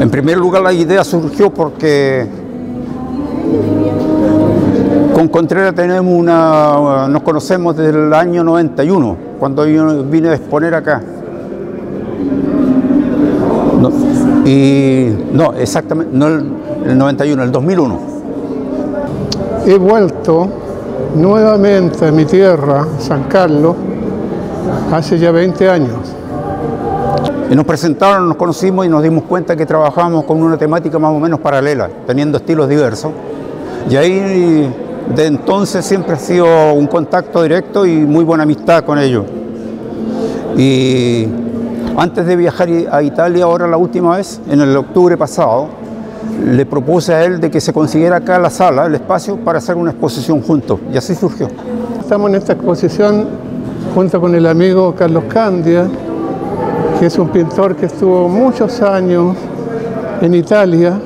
En primer lugar la idea surgió porque con Contreras tenemos una, nos conocemos desde el año 91, cuando yo vine a exponer acá. Y no, exactamente, no el, el 91, el 2001. He vuelto nuevamente a mi tierra, San Carlos, hace ya 20 años. Y nos presentaron, nos conocimos y nos dimos cuenta que trabajábamos con una temática más o menos paralela, teniendo estilos diversos. Y ahí de entonces siempre ha sido un contacto directo y muy buena amistad con ellos. Y antes de viajar a Italia, ahora la última vez, en el octubre pasado, le propuse a él de que se consiguiera acá la sala, el espacio, para hacer una exposición juntos. Y así surgió. Estamos en esta exposición junto con el amigo Carlos Candia, que es un pintor que estuvo muchos años en Italia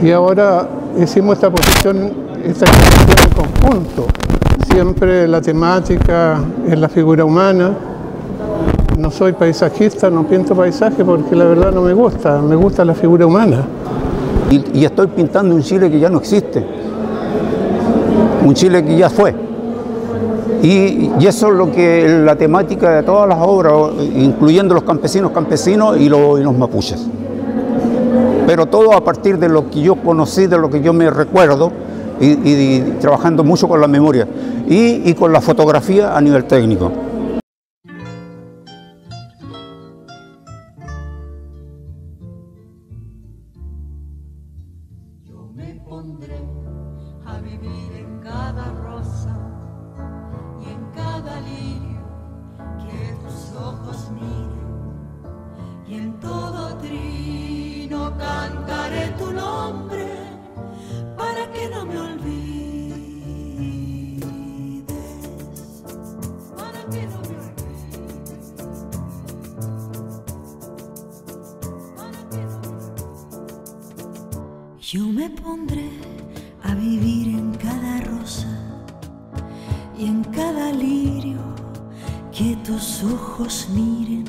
y ahora hicimos esta exposición, esta exposición en conjunto. Siempre la temática es la figura humana. No soy paisajista, no pinto paisaje porque la verdad no me gusta, me gusta la figura humana. Y, y estoy pintando un Chile que ya no existe, un Chile que ya fue. Y, eso es lo que la temática de todas las obras, incluyendo los campesinos campesinos y, lo, y, los mapuches. Pero todo a partir de lo que yo conocí, de lo que yo me recuerdo, y, y trabajando mucho con la memoria y, con la fotografía a nivel técnico. Yo me pondré a vivir en cada todo trino cantaré tu nombre para que no me olvides. Para que no me olvides. Para que no me yo me pondré a vivir en cada rosa y en cada lirio que tus ojos miran